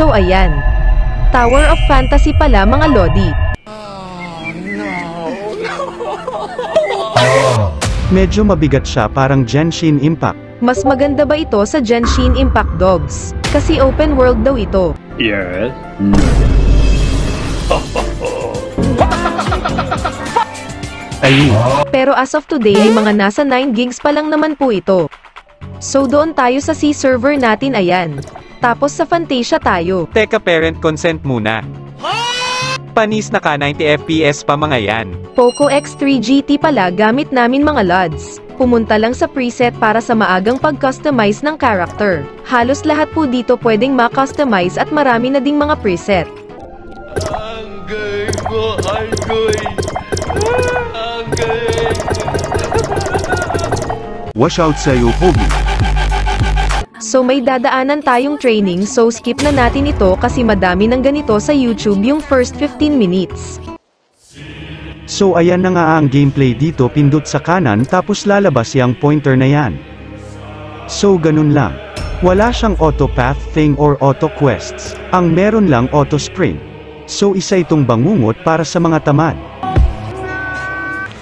So ayan. Tower of Fantasy pala mga Lodi. Medyo mabigat siya parang Genshin Impact. Mas maganda ba ito sa Genshin Impact Dogs? Kasi open world daw ito. Yes. Ayun. Pero as of today ay mga nasa 9 gigs pa lang naman po ito. So doon tayo sa C server natin ayan. Tapos sa Fantasia tayo. Teka parent consent muna. Panis na ka 90 FPS pa mga yan. Poco X3 GT pala gamit namin mga LUDs. Pumunta lang sa preset para sa maagang pag-customize ng character. Halos lahat po dito pwedeng ma-customize at marami na ding mga preset. Wash out sa'yo, Pogi. So may dadaanan tayong training so skip na natin ito kasi madami ng ganito sa YouTube yung first 15 minutes. So ayan na nga ang gameplay dito pindot sa kanan tapos lalabas yung pointer na yan. So ganun lang. Wala siyang auto path thing or auto quests. Ang meron lang auto sprint. So isa itong bangungot para sa mga tamad.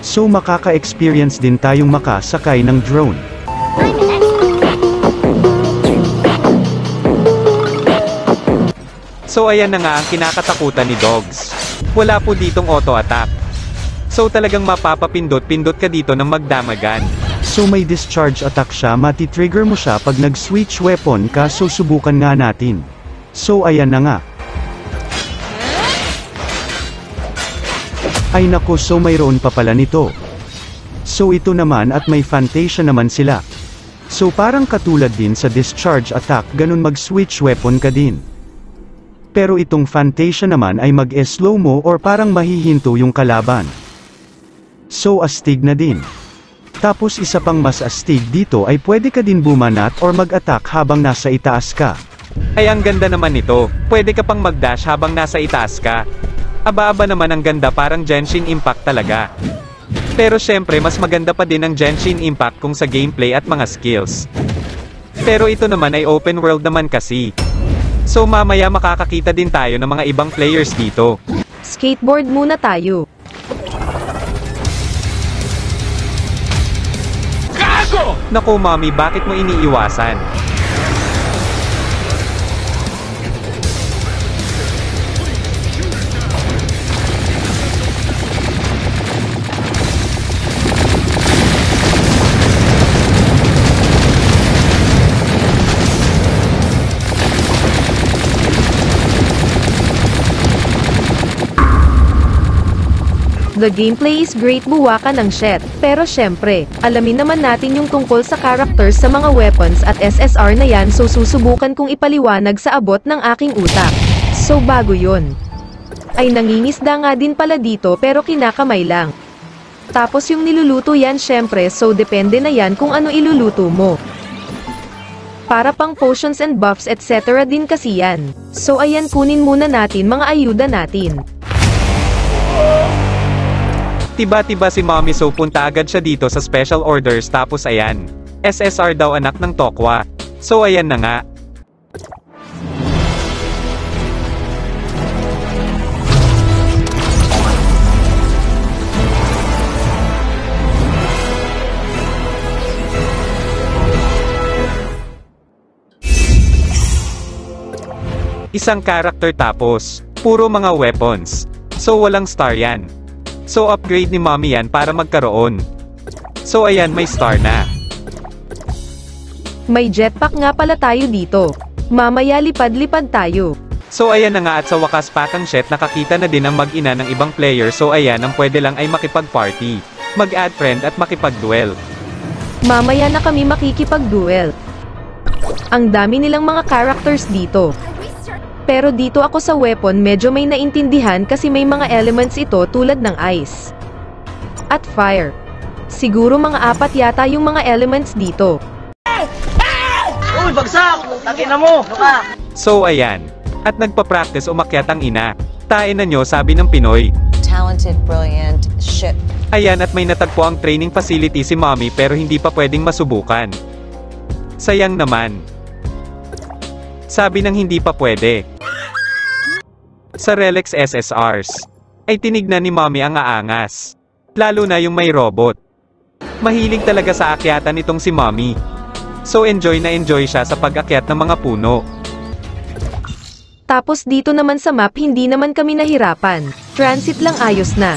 So makaka-experience din tayong makasakay ng drone. So ayan na nga ang kinakatakutan ni Dogs. Wala po ditong auto attack. So talagang mapapapindot-pindot ka dito ng magdamagan. So may discharge attack siya mati-trigger mo siya pag nag-switch weapon ka so subukan nga natin. So ayan na nga. Ay nako so mayroon pa pala nito. So ito naman at may Fantasia naman sila. So parang katulad din sa discharge attack ganun mag-switch weapon ka din. Pero itong Fantasia naman ay mag-slow mo or parang mahihinto yung kalaban. So astig na din. Tapos isa pang mas astig dito ay pwede ka din bumanat or mag-attack habang nasa itaas ka. Ay ang ganda naman nito. Pwede ka pang mag-dash habang nasa itaas ka. Aba-aba naman ang ganda parang Genshin Impact talaga. Pero syempre mas maganda pa din ang Genshin Impact kung sa gameplay at mga skills. Pero ito naman ay open world naman kasi. So mamaya makakakita din tayo ng mga ibang players dito. Skateboard muna tayo. Naku mami bakit mo iniiwasan? The gameplay is great buwakan ng shit. Pero syempre, alamin naman natin yung tungkol sa characters sa mga weapons at SSR na yan so susubukan kong ipaliwanag sa abot ng aking utak. So bago yon. Ay nangingisda nga din pala dito pero kinakamay lang. Tapos yung niluluto yan syempre so depende na yan kung ano iluluto mo. Para pang potions and buffs etc din kasi yan. So ayan kunin muna natin mga ayuda natin. Tiba-tiba si Mommy so punta agad siya dito sa special orders tapos ayan. SSR daw anak ng Tokwa. So ayan na nga. Isang character tapos, puro mga weapons. So walang star yan. So upgrade ni mommy yan para magkaroon. So ayan may star na. May jetpack nga pala tayo dito. Mamaya lipad-lipad tayo. So ayan na nga at sa wakas pakang shet nakakita na din ang mag-ina ng ibang player so ayan ang pwede lang ay makipag-party. Mag-add friend at makipag-duel. Mamaya na kami makikipag-duel. Ang dami nilang mga characters dito. Pero dito ako sa weapon medyo may naintindihan kasi may mga elements ito tulad ng ice. At fire. Siguro mga apat yata yung mga elements dito. Uy, bagsak! Takin na mo! Ano? So ayan. At nagpa-practice umakyat ang ina. Tain na nyo sabi ng Pinoy. talented, brilliant ship. Ayan at may natagpo ang training facility si mommy pero hindi pa pwedeng masubukan. Sayang naman. Sabi ng hindi pa pwede. Sa Relics SSRs, ay tinignan ni Mommy ang aangas. Lalo na yung may robot. Mahilig talaga sa akyatan nitong si Mommy. So enjoy na enjoy siya sa pag-akyat ng mga puno. Tapos dito naman sa map hindi naman kami nahirapan. Transit lang ayos na.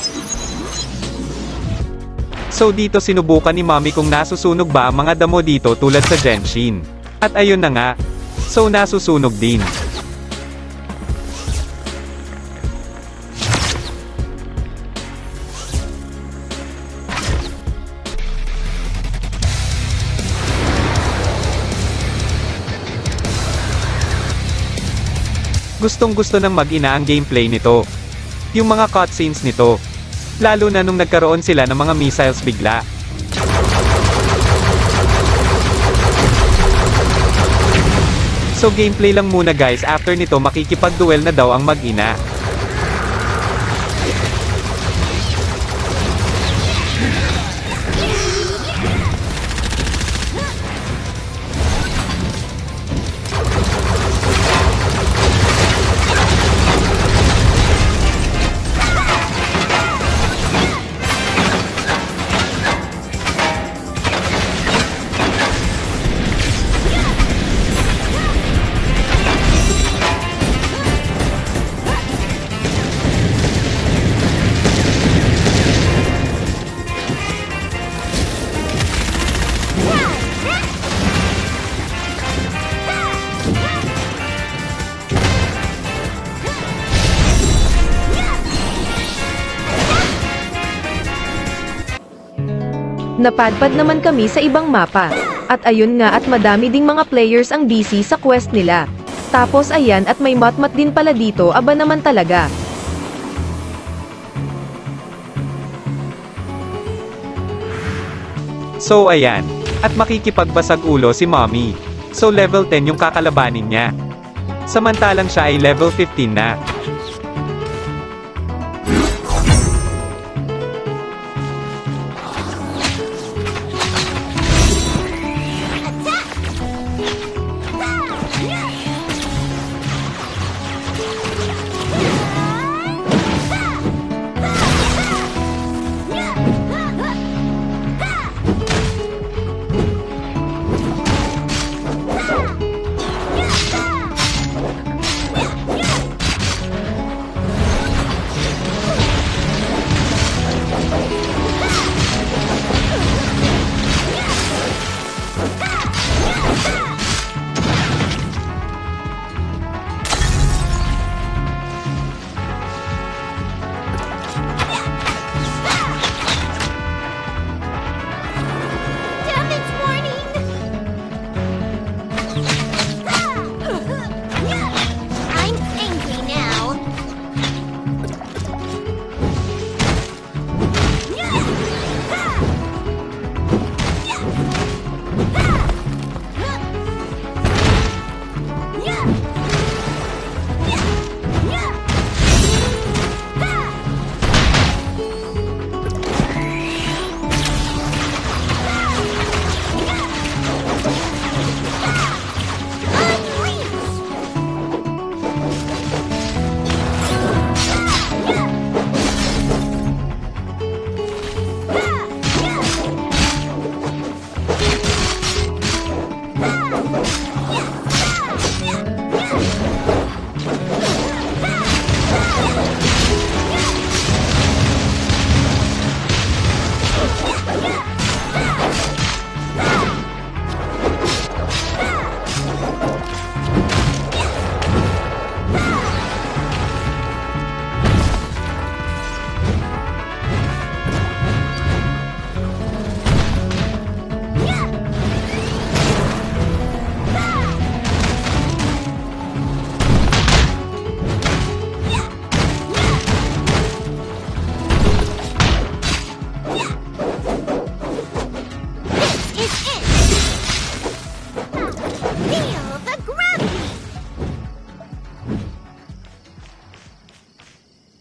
So dito sinubukan ni Mommy kung nasusunog ba ang mga damo dito tulad sa Genshin. At ayun na nga. So nasusunog din. Gustong gusto ng mag-ina ang gameplay nito. Yung mga cutscenes nito. Lalo na nung nagkaroon sila ng mga missiles bigla. So gameplay lang muna guys after nito makikipag-duel na daw ang mag-ina. Napadpad naman kami sa ibang mapa. At ayun nga at madami ding mga players ang busy sa quest nila. Tapos ayan at may matmat din pala dito aba naman talaga. So ayan. At makikipagbasag ulo si Mommy. So level 10 yung kakalabanin niya. Samantalang siya ay level 15 na.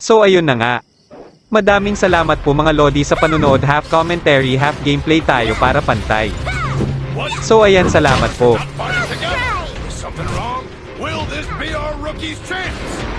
So ayun na nga. Madaming salamat po mga Lodi sa panunood half commentary half gameplay tayo para pantay. So ayan salamat po. Something wrong? We'll rookie's chance!